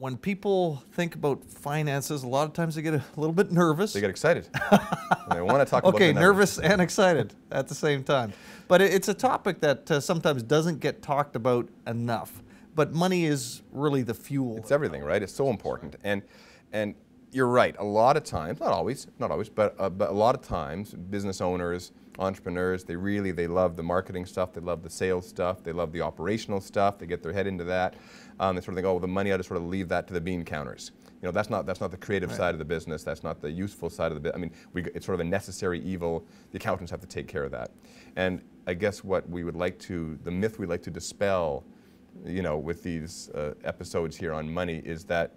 when people think about finances, a lot of times they get a little bit nervous. They get excited. they want to talk about Okay, nervous and excited at the same time. But it's a topic that uh, sometimes doesn't get talked about enough. But money is really the fuel. It's everything, right? It's so important. And and you're right. A lot of times, not always, not always, but uh, but a lot of times, business owners, entrepreneurs, they really they love the marketing stuff. They love the sales stuff. They love the operational stuff. They get their head into that. Um, they sort of think, oh, the money, I just sort of leave that to the bean counters. You know, that's not that's not the creative side of the business. That's not the useful side of the business. I mean, we, it's sort of a necessary evil. The accountants have to take care of that. And I guess what we would like to, the myth we'd like to dispel, you know, with these uh, episodes here on money is that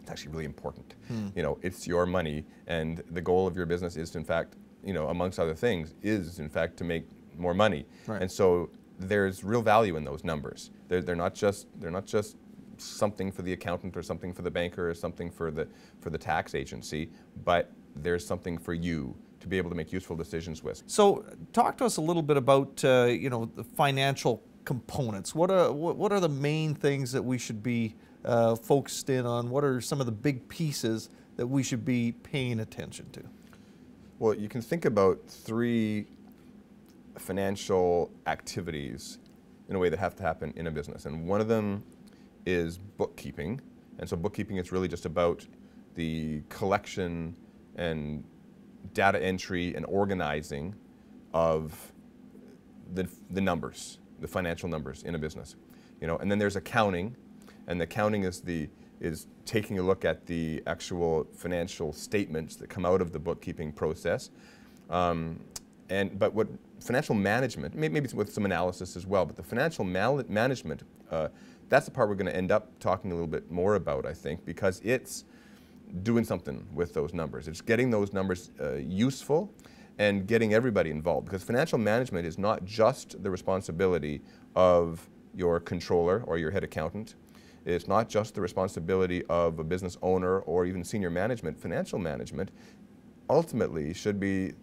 it's actually really important. You know, it's your money, and the goal of your business is, to, in fact, you know, amongst other things, is in fact to make more money. Right. And so there's real value in those numbers. They're, they're not just they're not just something for the accountant or something for the banker or something for the for the tax agency, but there's something for you to be able to make useful decisions with. So, talk to us a little bit about uh, you know the financial components. What are what, are the main things that we should be uh, focused in on? What are some of the big pieces that we should be paying attention to? Well, you can think about three financial activities in a way that have to happen in a business. And one of them is bookkeeping. And so bookkeeping is really just about the collection and data entry and organizing of the, the numbers, the financial numbers in a business. You know, and then there's accounting, and the accounting is the is taking a look at the actual financial statements that come out of the bookkeeping process. Um, and but what financial management, may- maybe with some analysis as well, but the financial management, uh, that's the part we're going to end up talking a little bit more about, I think, because it's doing something with those numbers. It's getting those numbers uh, useful and getting everybody involved because financial management is not just the responsibility of your controller or your head accountant. It's not just the responsibility of a business owner or even senior management. Financial management ultimately should be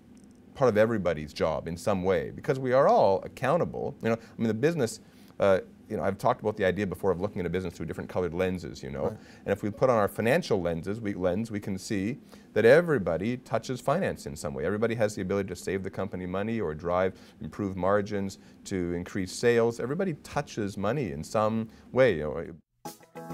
part of everybody's job in some way because we are all accountable. You know, I mean, the business. Uh, you know, I've talked about the idea before of looking at a business through different colored lenses. You know, and if we put on our financial lenses, we lens, we can see that everybody touches finance in some way. Everybody has the ability to save the company money or drive improve margins to increase sales. Everybody touches money in some way. You know,